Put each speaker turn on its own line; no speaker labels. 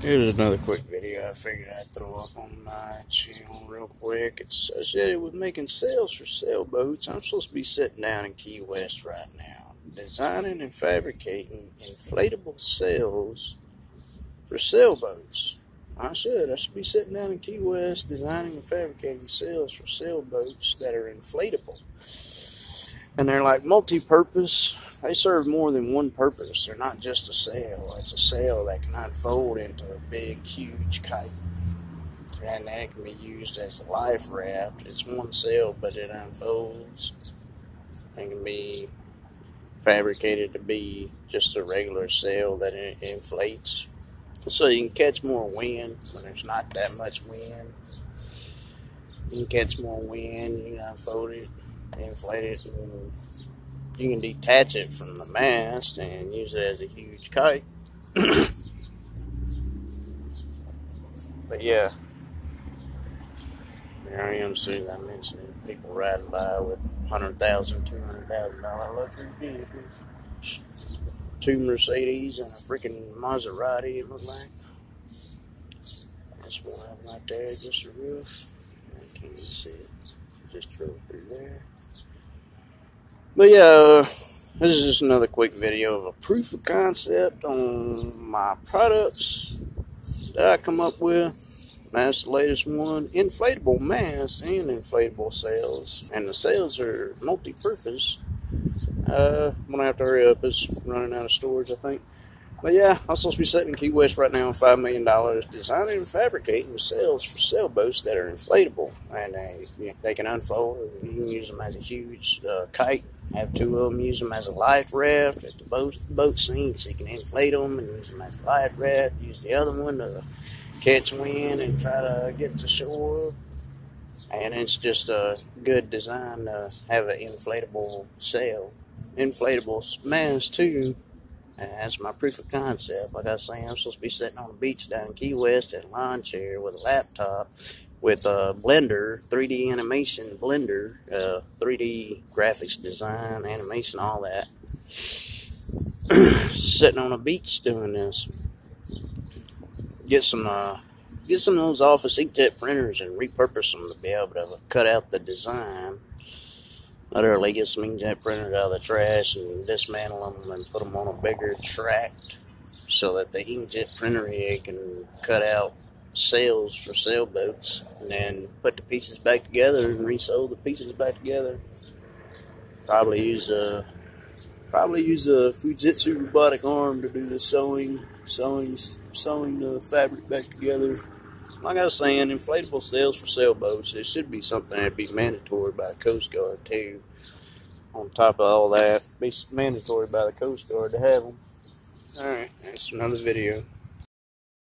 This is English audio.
Here's another quick video I figured I'd throw up on my channel real quick. It's associated with making sails for sailboats. I'm supposed to be sitting down in Key West right now, designing and fabricating inflatable sails for sailboats. I should. I should be sitting down in Key West designing and fabricating sails for sailboats that are inflatable and they're like multi-purpose. They serve more than one purpose. They're not just a sail. It's a sail that can unfold into a big, huge kite, and that can be used as a life raft. It's one sail, but it unfolds and can be fabricated to be just a regular sail that inflates, so you can catch more wind when there's not that much wind. You can catch more wind. You can unfold it inflate it and you can detach it from the mast and use it as a huge kite. but yeah, there I am soon I mentioned. People riding by with hundred thousand, two hundred thousand dollar luxury vehicles. Two Mercedes and a freaking Maserati it looked like. That's one of have right there, just a roof. I can't see it. Just drove through there. But yeah, this is just another quick video of a proof of concept on my products that I come up with. That's the latest one. Inflatable masts and inflatable sails. And the sails are multi-purpose. Uh, I'm going to have to hurry up. It's running out of storage, I think. But yeah, I'm supposed to be sitting in Key West right now $5 million designing and fabricating sails for sailboats that are inflatable. And they, they can unfold. You can use them as a huge uh, kite. Have two of them, use them as a life raft at the boat, boat scene so you can inflate them and use them as a life raft. Use the other one to catch wind and try to get to shore. And it's just a good design to have an inflatable sail. Inflatable mast, too that's my proof of concept. Like I saying, I'm supposed to be sitting on the beach down in Key West in a lawn chair with a laptop with a blender, 3D animation blender, uh, 3D graphics design, animation, all that. sitting on a beach doing this. Get some, uh, get some of those office inkjet printers and repurpose them to be able to cut out the design literally get some inkjet printers out of the trash and dismantle them and put them on a bigger tract so that the inkjet printer can cut out sails for sailboats and then put the pieces back together and resew the pieces back together. Probably use a probably use a Fujitsu robotic arm to do the sewing, sewing, sewing the fabric back together like I was saying, inflatable sails for sailboats, it should be something that'd be mandatory by Coast Guard too. On top of all that, be mandatory by the Coast Guard to have them. Alright, that's another video.